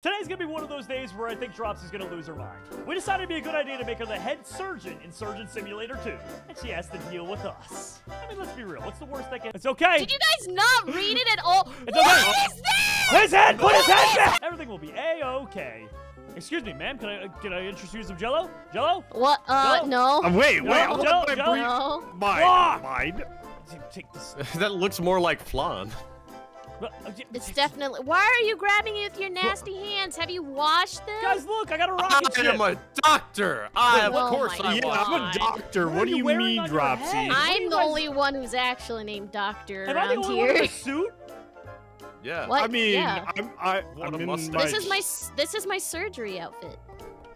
Today's gonna be one of those days where I think Drops is gonna lose her mind. We decided it'd be a good idea to make her the head surgeon in Surgeon Simulator 2, and she has to deal with us. I mean, let's be real. What's the worst that can? It's okay. Did you guys not read it at all? It's What okay. is this? His head. Put his head back. Everything will be a okay. Excuse me, ma'am. Can I can I interest you some Jello? Jello? What? Uh, No. no. Uh, wait, wait, no, hold no, on, no. No. Mine, Ah! mine. Take this. that looks more like flan. Uh, it's definitely. Why are you grabbing it with your nasty hands? Have you washed them? Guys, look! I got a I rocket am a doctor. I, of oh course, I yeah, I'm a doctor. What What, are do you you mean, Dropsy? head? What are I'm you the guys- only one who's actually named Doctor Am I the around only one with here. a suit? Yeah. What? I mean, Yeah. I'm, I, What I'm a in mustache. my, This is my this is my surgery outfit.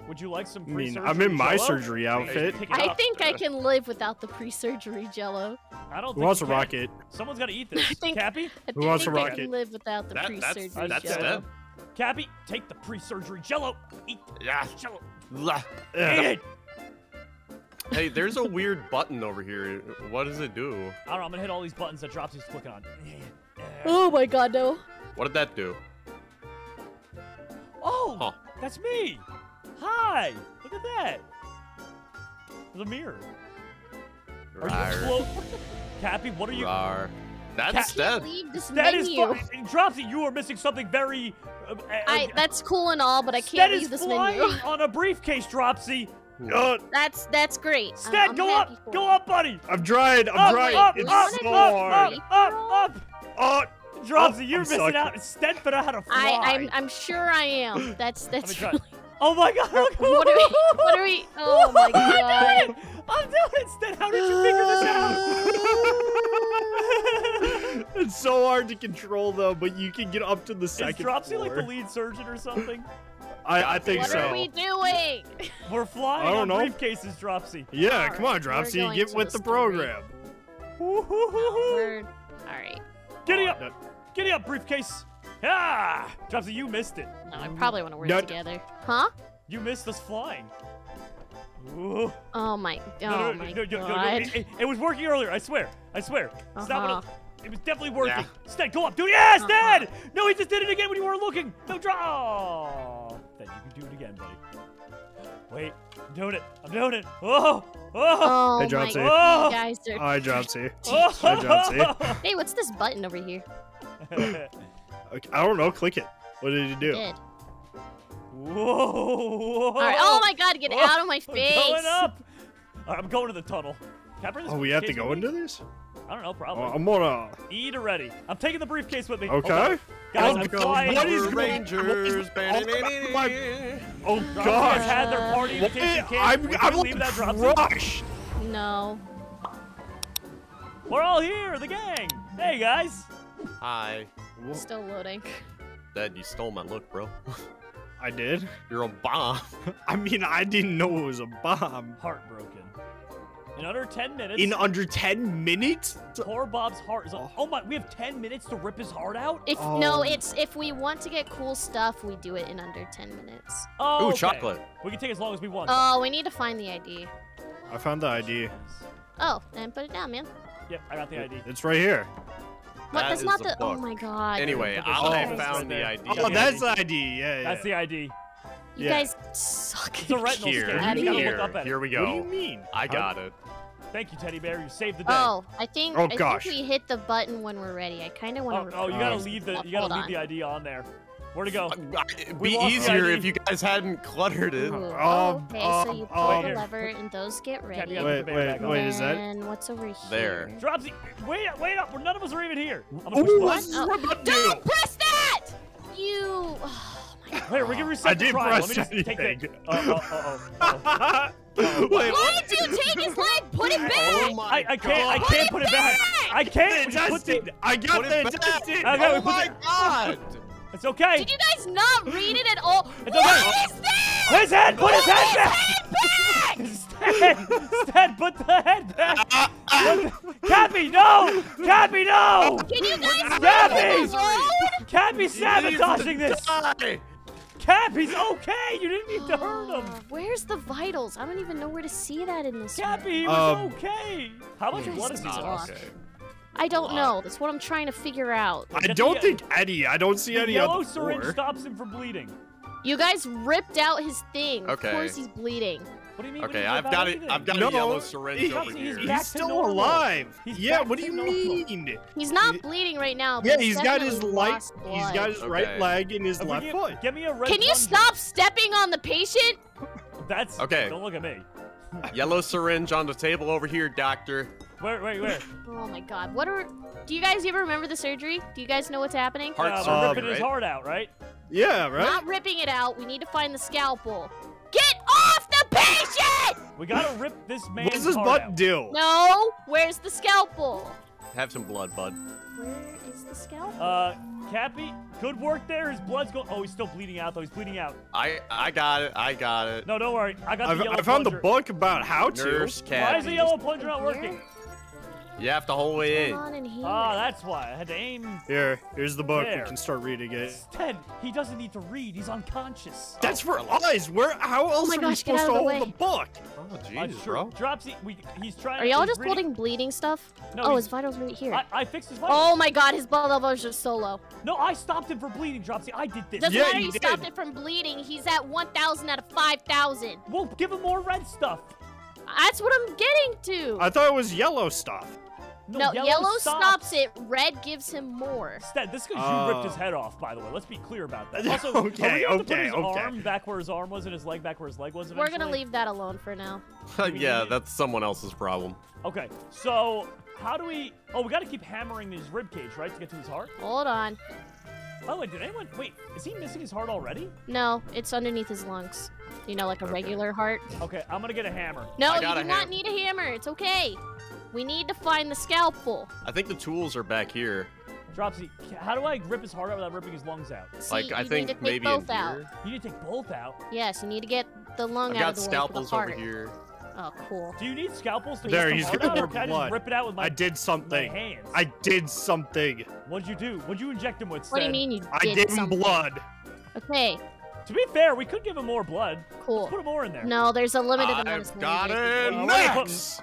Would you like some I mean, pre-surgery I'm in my Jell-O? surgery outfit. Pick I up. think I can live without the pre-surgery Jello. I don't Who think wants a rocket? Someone's got to eat this. I think- Cappy? I Who wants a a I rocket? can live without the That- pre-surgery that's- that's Jello. it. Cappy, take the pre-surgery Jello. Eat Yeah. Jello. Blah. Eat it. Hey, there's a weird button over here. What does it do? I don't know. I'm gonna hit all these buttons that drops Dropsy's clicking on. Oh my god, no. What did that do? Oh, Huh. that's me. Hi. Look at that. There's a mirror. Are you Rar. clo- Cappy, what are you? Rar. That's Cat- dead. This That is menu. fu- Dropsy, you are missing something very. Uh, uh, I, that's cool and all, but I can't is leave this flying menu. on a briefcase, Dropsy. Uh, That's that's great. I'm- Stead, I'm go up, go up, buddy. I'm trying. I'm Up, trying. up, it's up, so up, hard. up, up, up. Oh, Dropsy, Oh, you're I'm missing stuck. out. Stead for how to fly. I, I'm I'm sure I am. That's Let me that's really. Oh my god! Look. What are we? What are we? Oh my god! I'm doing god. it! I'm doing it, Stead. How did you figure this out? it's so hard to control though, but you can get up to the Is second Dropsy like floor. the lead surgeon or something? I, I think What so. What are we doing? We're flying I don't on know. briefcases, Dropsy. Yeah, Alright, come on, Dropsy, get with the the story. program. We're all right. Giddy Oh, up! that- Giddy up, briefcase! Ah! Dropsy, you missed it. No, I probably want to work No. together. Huh? You missed us flying. Ooh. Oh my. Oh no, no, my no, no, no, no, god. It, it- it was working earlier. I swear. I swear. Uh-huh. what it, it was definitely working. Yeah. Stead, go up, dude. Yeah, Uh-huh. Stead! No, he just did it again when you weren't looking. No, draw. Oh, then you can do it again, buddy. Wait, I'm doing it. I'm doing it. Oh, oh, Oh Hey, my Dropsy. god. Oh. You guys are. Hi, Dropsy. oh. Hi, Dropsy. Hey, what's this button over here? Okay, I don't know. Click it. What did you do? Dead. Whoa! All right. Oh my god, get Whoa. out of my face. I'm going up. All right, I'm going to the tunnel. Can I bring this Oh, we have to go with me? into this? I don't know, probably. Uh, I'm gonna. Eat already. I'm taking the briefcase with me. Okay. Guys, Oh, I'm flying. what is Power going- Rangers. my- Oh Dropsy has gosh. had their party invitation canceled. I'm, Would I'm you that, crushed. No. We're all here, the gang. Hey, guys. Hi. Still loading. Dad, you stole my look, bro. I did. You're a bomb. I mean, I didn't know it was a bomb. Heartbroken. In under 10 minutes, In under 10 minutes? poor Bob's heart is. Oh. oh my, we have 10 minutes to rip his heart out? If Oh. no, it's if we want to get cool stuff, we do it in under 10 minutes. Oh, Ooh, okay. chocolate. We can take as long as we want. Oh, we need to find the ID. I found the ID. Oh, then put it down, man. Yep, I got the ID. It's right here. What? That That's not a the. Oh my god. Anyway, Oh, I that's found the. ID. Oh, that's the ID. Yeah, yeah. That's the ID. You yeah. guys suck. It's a retinal Here, scan. You here, look up at here we go. What do you mean? I got it. Thank you, Teddy Bear. You saved the day. Oh, I think. Oh, I gosh. think we hit the button when we're ready. I kind of want Oh, to. oh, you gotta leave the Oh, you gotta leave on. the ID on there. Where to go? It'd be easier if you guys hadn't cluttered it. Ooh, Um, okay, so um, you pull um, the Here. lever and those get ready. Wait, wait, bear wait, is that- And what's over here? There. Dropsy, wait, wait up. None of us are even here. I'm gonna Ooh, push the what? Oh. What about? Don't press that! You. Oh my god. Wait, we're gonna reset I the didn't trial. press Let me just take the. anything. Uh, uh, uh, uh, uh. Wait, Why did you take his leg? Put it back! Oh my I, I can't. I can't put it back. I can't. We just put the, Intestine. I got Put the it back. intestine. Oh my god! It's okay. Did you guys not read it at all? It's What okay. is this? His head. Put his head back. His Head back! Stan, Stan, put the head back. Put the- Cappy, no. Cappy, no. Can you guys Gabby! leave him alone? Cappy's sabotaging this. Die. Cap, he's okay. You didn't need to hurt him. Uh, Where's the vitals? I don't even know where to see that in this. one. Cappy, he was Um, okay. How much Guys, blood is he this is lost? awful. I don't uh, know. That's what I'm trying to figure out. I don't think Eddie. I don't see The Eddie yellow on the syringe floor. stops him from bleeding. You guys ripped out his thing. Okay. Of course he's bleeding. What do you mean? Okay, I've got it. I've got No, a yellow syringe he- over he's here. He's still normal. alive. He's yeah, what do to you normal. mean? He's not bleeding right now. But Yeah, he's got his light. lost He's blood. got his Okay. right leg and his If left get- foot. Get me a red Can you stop stepping on the patient? That's Okay. Don't look at me. Yellow syringe on the table over here, doctor. Where? Wait, where? Oh my god. What are Do you guys ever remember the surgery? Do you guys know what's happening? Heart uh, surgery, we're ripping his heart out, right? Yeah, right. Not ripping it out. We need to find the scalpel. Get off the patient! We gotta rip this man's What does this heart button out. do? No. Where's the scalpel? Have some blood, bud. Where is the scalpel? Uh, Cappy, good work there. His blood's going. Oh, he's still bleeding out though. He's bleeding out. I I got it. I got it. No, don't worry. I got I've, the yellow I found the book about how to. Nurse Cappy. Why is the yellow plunger not working? You have to hold way in. What's on in here? Ah, that's why. I had to aim. Here, here's the book. There. We can start reading it. Instead, he doesn't need to read. He's unconscious. That's for eyes. Where? How else my are we gosh, get supposed to the hold way. the book? Oh, Uh, Jesus, sure. bro. Dropsy, we, he's trying. Are y'all just reading- holding bleeding stuff? No, oh, his vitals right here. I, I fixed his vitals. Oh my god, his blood level is just so low. No, I stopped him from bleeding, Dropsy. I did this. Doesn't Yeah, matter, you you did. stopped it from bleeding. He's at 1,000 out of 5,000. Well, give him more red stuff. That's what I'm getting to. I thought it was yellow stuff. no, yellow, stops. it, red gives him more. Instead, this is because you ripped his Oh. head off, by the way. Let's be clear about that. Also, Okay, are we gonna have to put okay, his okay. arm back where his arm was and his leg back where his leg was We're gonna leave that alone for now. yeah, that's someone else's problem. Okay, so how do we... Oh, we gotta keep hammering his rib cage, right, to get to his heart? Hold on. Oh, wait, did anyone... Wait, is he missing his heart already? No, it's underneath his lungs. You know, like a Okay. regular heart. Okay, I'm gonna get a hammer. No, I you do not ham- need a hammer. It's okay. We need to find the scalpel. I think the tools are back here. Dropsy, how do I rip his heart out without ripping his lungs out? See, Like I you think need to take maybe both out. You need to take both out. Yes, you need to get the lung I've out got of the way scalpels for the over here. Oh, cool. Do you need scalpels to There, get the he's heart got out, or more can I just blood. rip it out with my, I did my something. hands? I did something. What'd you do? What'd you inject him with, What do you mean you did I did gave him something? blood. Okay, To be fair, we could give him more blood. cool. Let's put more in there. No, there's a limited amount of I've syringes. got it next.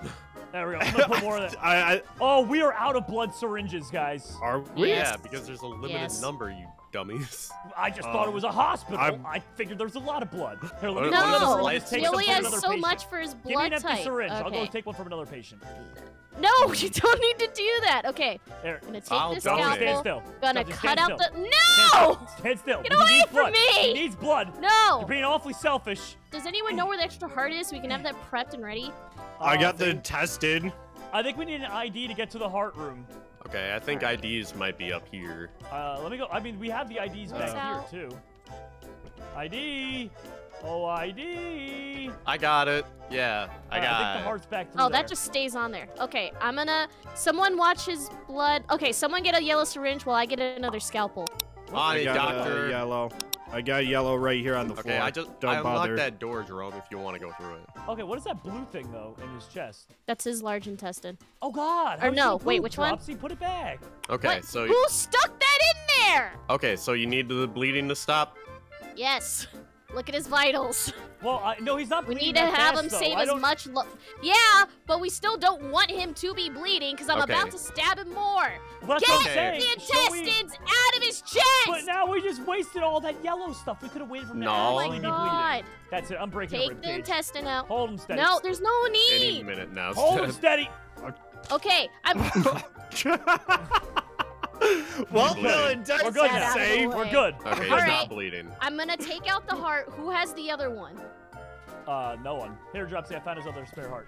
There we go. I'm gonna put more of that. I, I Oh, we are out of blood syringes, guys. are we? Yes. Yeah, because there's a limited Yes. number, you dummies. I just thought it Um, was a hospital. I'm- I figured there's a lot of blood. Here, let me what go to is the this room, light just take He only has so patient. much for his blood Give me an empty type. syringe. I'll go take one from another patient. No, you don't need to do that. Okay, There. I'm gonna take I'll this donate. Stand scalpel. still. Gonna Stop, cut stand out still. the. Stand No! still. Stand still. Get He away needs from blood. me! He needs blood. No! You're being awfully selfish. Does anyone know where the extra heart is? so We can have that prepped and ready. I Uh, got the tested. I think we need an ID to get to the heart room. Okay, I think IDs might be up here. Uh, let me go. I mean, we have the IDs back Peace out. here too. ID. Oh, ID. I got it. Yeah, I Uh, got I think the it. heart's back through Oh, there. that just stays on there. Okay, I'm gonna. Someone watch his blood. Okay, someone get a yellow syringe while I get another scalpel. On I it, got uh, doctor. yellow. I got yellow right here on the floor. Okay, I just don't I bother. unlocked that door, Jerome. If you want to go through it. Okay, what is that blue thing though in his chest? That's his large intestine. Oh God! Or no, wait, which one? Dropsy? Put it back. Okay, What? so Who stuck that in there? okay, so you need the bleeding to stop. Yes. Look at his vitals. Well, I, no, he's not. We bleeding need to that have fast, him though. save I as don't- much. Lo- yeah, but we still don't want him to be bleeding because I'm Okay. about to stab him more. Well, that's Get Okay. the Should we- intestines out of his chest. But now we just wasted all that yellow stuff. We could have waited for him to No. oh my god. That's it. I'm breaking a Take rib the intestine out. Hold him steady. No, there's no need. Any need. minute now. Hold him steady. Okay, I'm. well, Bleeding. the We're good Get out of the saved. way. We're good. Okay, We're he's good Alright. not bleeding. I'm gonna take out the heart. Who has the other one? Uh, no one. Here, Dropsy. I found his other spare heart.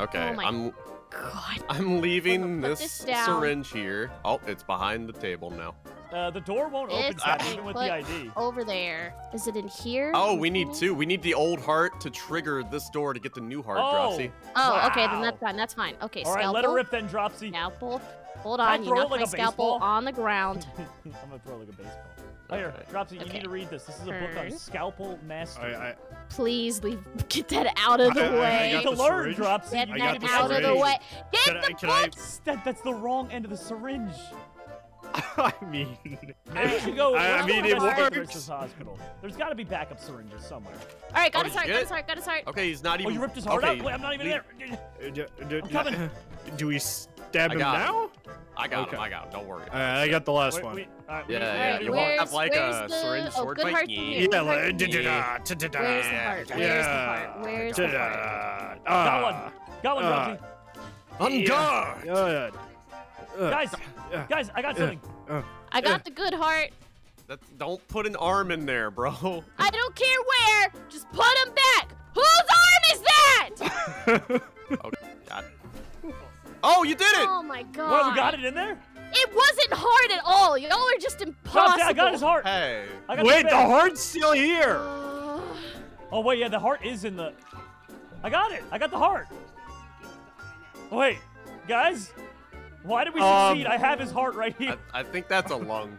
Okay, Oh my I'm God. I'm leaving Put this, this syringe here. Oh, it's behind the table now. Uh, the door won't open, It's Seth, even with the ID. Over there. Is it in here? Oh, we need assuming? two. We need the old heart to trigger this door to get the new heart, Oh. Dropsy. Oh, okay, then that's fine. That's fine. Okay, All right, scalpel. let her rip then, Dropsy. Scalpel. Hold on, you throw knocked like my a scalpel baseball. on the ground. I'm gonna throw it like a baseball. Here, Okay. Dropsy, you Okay. need to read this. This is a book on scalpel mastery. I, I, Please leave. Get that out of the I- I- I way. you got the learn, syringe. Dropsy. Get I need got that to the be out of the way. Get Can the I- can I- book. That, that's the wrong end of the syringe. I mean, Maybe we should go. I- I mean, it to St. works. Hospital. There's got to be backup syringes somewhere. All right, got Oh, his heart, you got get his heart, got his heart. Okay, he's not Oh, even. you ripped his heart okay, out? Wait, I'm not even the- there. uh, d- d- I'm coming. Do we stab him now? I got Okay. him. I got him. Don't worry. Alright, I got the last Wait, one. wait, all right, we Yeah, need- we yeah, need to you do want- one. have like where's a the, syringe oh, sword good fight? heart from Yeah. here. Yeah, Where's the heart? Where's the heart? Where's the da- heart? da- Got one. Got one, uh, Roxy. On yeah. guard. Good. Guys, uh, guys, I got something. uh, I got the good heart. That's, don't put an arm in there, bro. I don't care where. Just put him back. Whose arm is that? oh, God. Oh, you did it! Oh my god. What, we got it in there? It wasn't hard at all. Y'all are just Roxy, impossible. I got his heart. Hey. Wait, the the heart's still here. Uh, Oh wait, yeah, the heart is in the. I got it. I got the heart. Wait, guys, why did we Um, succeed? I have his heart right here. I think that's a lung.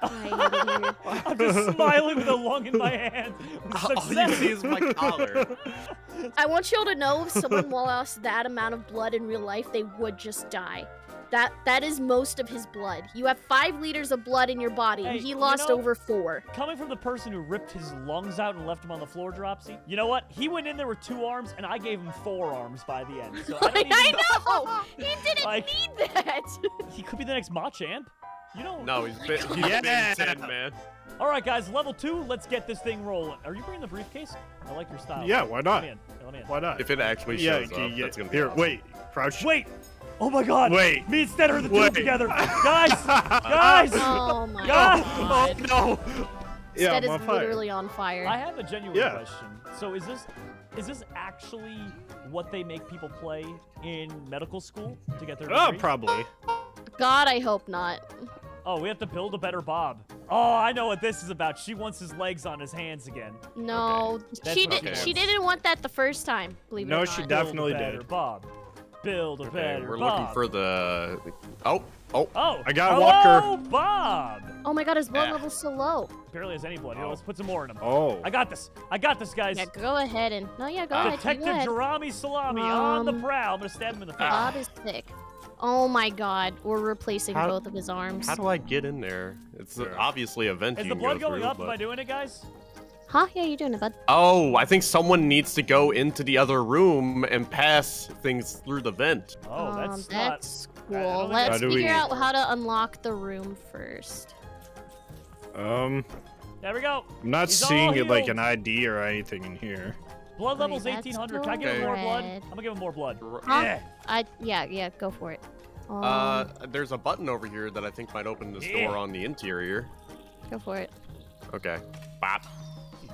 I hate it here. I'm just smiling with a lung in my hand. with All you success. see is my collar. I want y'all to know if someone lost that amount of blood in real life, they would just die. That that is most of his blood. You have five liters of blood in your body, and Hey, he you lost know- over four. Coming from the person who ripped his lungs out and left him on the floor, Dropsy. You know what? He went in there with two arms, and I gave him four arms by the end. So I don't even I know. He didn't Like- need that. He could be the next Machamp. You know. No, he's been, he's Yeah. been dead, man. All right, guys, level two. Let's get this thing rolling. Are you bringing the briefcase? I like your style. Yeah, why Let not? me in. Let me in. Why not? If it actually shows can up, you that's gonna be here. awesome. Wait, crouch. Wait. Oh my God. Wait. Me and Stead are the two Wait. together. guys. Guys. Oh, oh my God. god. Oh, no. Yeah, Stead I'm is fire. literally on fire. I have a genuine Yeah. question. So is this is this actually what they make people play in medical school to get their oh, degree? Oh, probably. God, I hope not. Oh, we have to build a better Bob. Oh, I know what this is about. She wants his legs on his hands again. No, That's she did. she She wants. didn't want that the first time. Believe it No, or she not. def- Definitely Build a better did. Bob. Build a Okay, better we're Bob. looking for the. Oh, oh. Oh, I got hello, Walker. Bob. Oh my god, his blood level's so low. Barely has any blood. Here, Oh. let's put some more in him. Oh. I got this. I got this, guys. Yeah, go ahead and no, yeah, go ahead. Detective go ahead. Jarami Salami on the Um, prowl. I'm gonna stab him in the face. Bob is sick. Oh my god, we're replacing How- both of his arms. How do I get in there? It's uh, Yeah. obviously a vent Is the blood go going through, up? Am but- I doing it, guys? Huh? Yeah, you're doing it, bud. Oh, I think someone needs to go into the other room and pass things through the vent. Oh, um, that's not. that's don't cool. think Let's figure we- out how to unlock the room first. Um, There we go. I'm not He's seeing it like an ID or anything in here. Blood Okay, level's that's 1800. Can I give him more blood? I'm gonna give him more blood. Huh? Yeah. I yeah yeah go for it. Um, Uh, there's a button over here that I think might open this Yeah. door on the interior. go for it. Okay. Bop.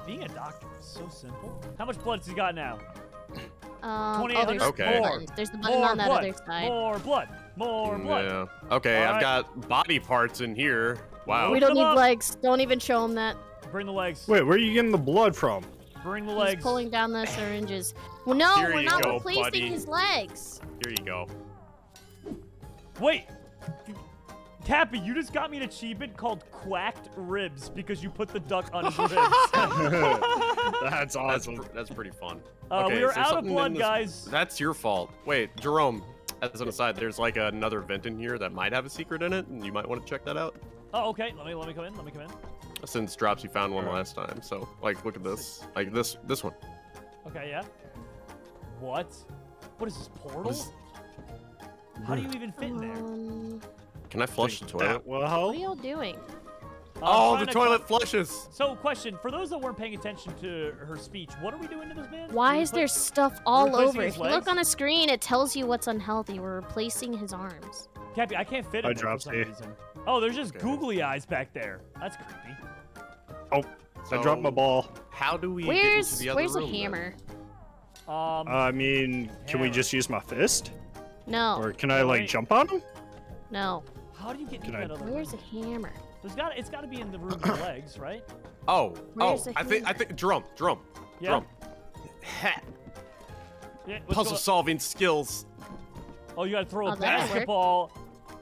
See, being a doctor is so simple. How much blood has he got now? Um, oh, 2800. there's Okay. the buttons. There's the button More on that blood. other side. More blood. More blood. Yeah. Okay, All I've right. got body parts in here. Wow. We don't them need up. legs. Don't even show him that. Bring the legs. Wait, where are you getting the blood from? Bring the He's legs. pulling down the syringes. Well, no, Here we're not go, replacing buddy. his legs. Here you go. Wait. Cappy, you just got me an achievement called Quacked Ribs because you put the duck on his ribs. That's That's awesome. pr- that's pretty fun. Uh, Okay, we are out of blood, guys. That's your fault. Wait, Jerome. As an aside, there's like another vent in here that might have a secret in it, and you might want to check that out. Oh, okay. Let me let me come in. Let me come in. Since Dropsy found one last time, so like, look at this, like this, this one. Okay, yeah. What? What is this portal? What is- How do you even fit in there? Can I flush the That toilet? what are y'all doing? I'm Oh, the to toilet cut- flushes. So, question for those that weren't paying attention to her speech, what are we doing to this man? Why is put- there stuff all over? If you look on a screen, it tells you what's unhealthy. We're replacing his arms. Cappy, I can't fit I in there for some it. reason. Oh, there's just Okay. googly eyes back there. That's creepy. Oh, I dropped my ball. How do we get Where's into the other where's a room? then? hammer? Um, I mean, can we just use my fist? No, Or can I like Wait. jump on him? no. How do you get into Can I- that other Where's room? a hammer? There's got it's got to be in the room with the legs, right? Oh, oh Where's oh, I think, I think, drum, drum, Yeah. drum. Ha, Yeah. puzzle solving skills. Oh, you got to throw Oh, a that'll work. basketball.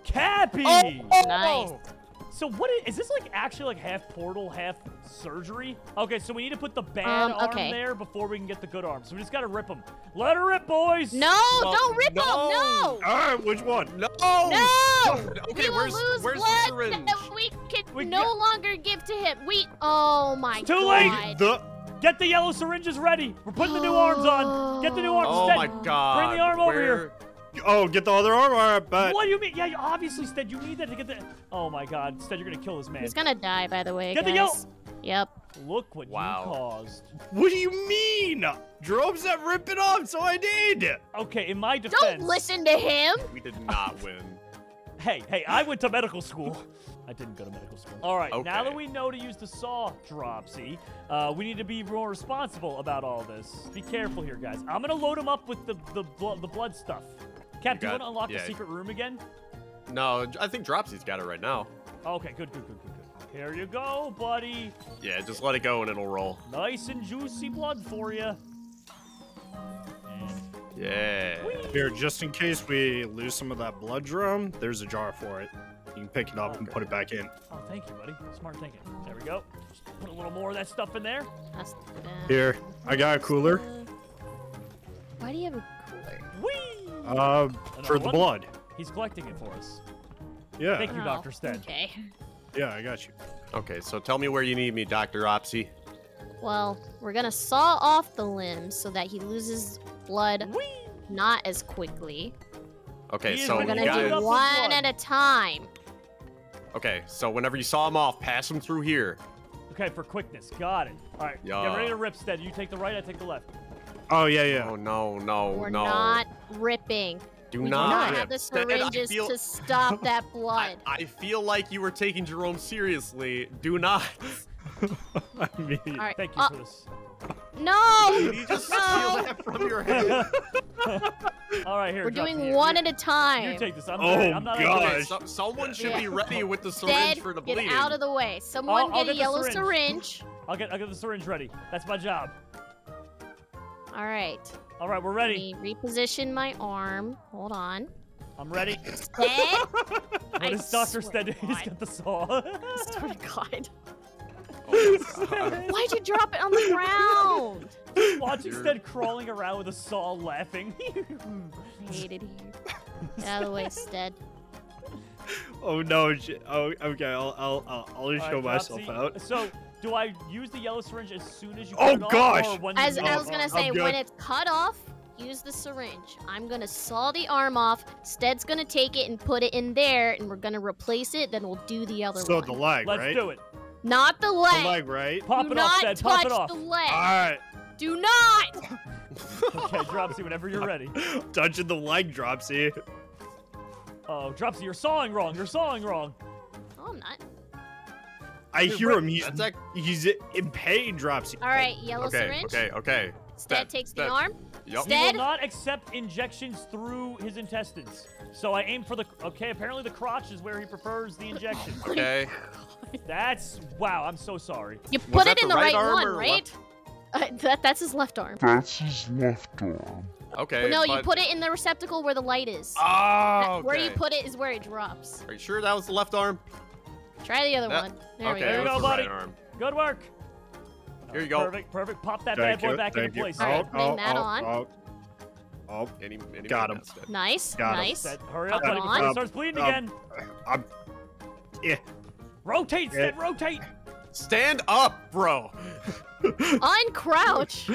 Cappy. Oh, oh, nice. So what is, is this like actually like half portal, half surgery. Okay, so we need to put the bad Um, arm there before we can get the good arm. So we just gotta rip him. Let her rip, boys. No, Well, don't rip no. him. No. All right, which one? No! No! Okay, we will where's, lose where's blood the syringe? that we can We no got- longer give to him. We. Oh my It's too late. The Get the yellow syringes ready. We're putting the new arms on. Get the new arms. Oh Stead, my god. Bring the arm over here. Oh, get the other arm. All right, bet. What do you mean? Yeah, you obviously, Stead, you need that to get the. Oh my God, Stead, you're gonna kill this man. He's gonna die, by the way. Get the guys. Yep. Look what Wow. you caused. What do you mean? Jerome said rip it off, so I did. Okay, in my defense. Don't listen to him. We did not win. Hey, hey, I went to medical school. I didn't go to medical school. All right, okay. now that we know to use the saw, Dropsy, uh, we need to be more responsible about all this. Be careful here, guys. I'm gonna load him up with the the blood, the blood stuff. Cap, do you want to unlock the secret room again? No, I think Dropsy's got it right now. Oh, okay, good, good, good, good, good. Here you go, buddy. Yeah, just let it go and it'll roll. Nice and juicy blood for you. Yeah. Here, just in case we lose some of that blood, drum, there's a jar for it. You can pick it up and Okay. put it back in. Oh, thank you, buddy. Smart thinking. There we go. Just put a little more of that stuff in there. Here, I got a cooler. Why do you have a cooler? Whee! Uh, for the one? blood. He's collecting it for us. Yeah, Thank you, Oh, Dr. Stead. Okay. yeah, I got you. Okay, so tell me where you need me, Dr. Opsy. Well, we're gonna saw off the limbs so that he loses blood Whee! not as quickly. Okay, He so We're We're gonna gonna guys, do do up with one at a time. okay, so whenever you saw him off, pass him through here. Okay, for quickness. Got it. All right, get ready to rip, Stead. You take the right, I take the left. Oh, yeah, yeah. Oh no, no, We're no! not ripping. do we not do not have the syringes feel- to stop that blood. I feel like you were taking Jerome seriously. Do not. I mean, All right. Thank you uh, for this. no. Did you just No. steal that from your head? All right, here. We're doing you- one at a time. You take this. I'm, Oh, ready. I'm not God. Okay, Gosh. so, someone should Yeah. be ready with the syringe Dead, for the bleeding. get out of the way. Someone I'll get get a the yellow syringe. syringe. I'll get, I'll get the syringe ready. That's my job. All right. All right, we're ready. Let me reposition my arm. Hold on. I'm ready. Dead. What I is Dr. swear Stead? to He's God. got the saw. Swear to God. Oh my God. Why'd you drop it on the ground? Watch You're- Stead crawling around with a saw laughing. I hate it here. Get out of the way, Stead. oh no. Oh, okay. I'll, I'll, I'll, I'll just All show right, myself out. So, do I use the yellow syringe as soon as you Oh, cut it off, gosh. or when you As use I was gonna say, when it's cut off, use the syringe. I'm gonna saw the arm off. Stead's gonna take it and put it in there, and we're gonna replace it. Then we'll do the other So one. the leg, Let's right? do it. Not the leg. The leg. leg, right? Pop do it off, not Stead. touch Pop it off. the leg. All right. Do not. Okay, Dropsy, whenever you're ready. Touching the leg, Dropsy. Oh, Dropsy, you're sawing wrong. You're sawing wrong. Oh, I'm not. I Dude, hear him. He's, That's ac- he's in pain, Dropsy. All right, yellow Okay, syringe. okay, okay. Stead Stead, takes Stead. the arm. Yup. He will not accept injections through his intestines. So I aim for the. Okay, apparently the crotch is where he prefers the injection. Okay. That's wow. I'm so sorry. You put that it in the the right right, arm one, right? Uh, that, that's his left arm. That's his left arm. Okay. no, you put it in the receptacle where the light is. Oh, That- Where you put it is where it drops. Are you sure that was the left arm? Try the other That- one. There okay, we There go. you go, buddy. right arm. Good work. Here you go. Perfect, perfect. Pop that Thank bad boy you, back thank into you. place. Alright, Oh, putting oh, that oh, on. Oh, oh, Any, any Got him. has that. Nice, Got him. nice. Stead, hurry up, Come buddy, before on. it Um, starts bleeding um, again. I'm. Yeah. Rotate, Stead, yeah. rotate. Stand up, bro. Uncrouch.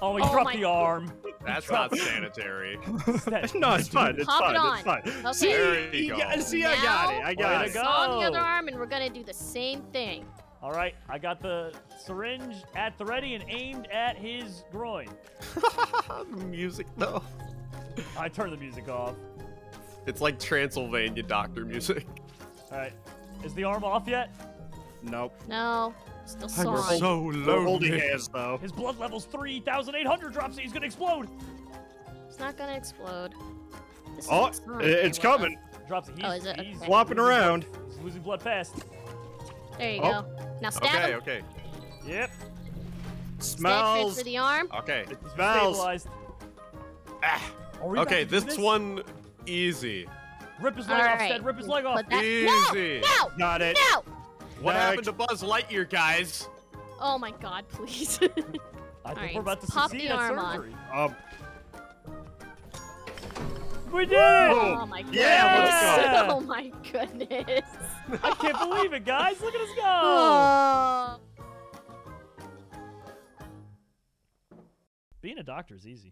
Oh, he Oh dropped my the arm. That's not sanitary. Stead. no, it's fine. It's Pop fine. it on. It's fine. Okay. See, There you you go. got- see, I got it. I Way got to it. go. On the other Go. arm, and we're gonna do the same thing. All right, I got the syringe at the ready and aimed at his groin. music, though. I turned the music off. It's like Transylvania doctor music. All right, is the arm off yet? Nope. No, still We're sawing. so We're holding hands though. His blood level's 3,800 drops. He's gonna explode. It's not gonna explode. This Oh, is not i- it's okay, well, coming. Drops. He's, Oh, is it? he's Okay. Flopping around. He's losing blood fast. There you Oh. go. Now stab Okay, him. okay, Yep. Stead Smells. for the arm. okay. He's Smells. stabilized. Ah. Are we Okay, to do this one, easy. Rip his leg All off, right. Stead. Rip his leg off. That- Easy. No, Got it. no, What Next. happened to Buzz Lightyear, guys? Oh my god, please. I think Alright, we're about to pop succeed the at arm on. surgery. Um, We did it! oh my goodness. Yeah, let's Oh my goodness. I can't believe it, guys. Look at us go. Oh. Being a doctor is easy.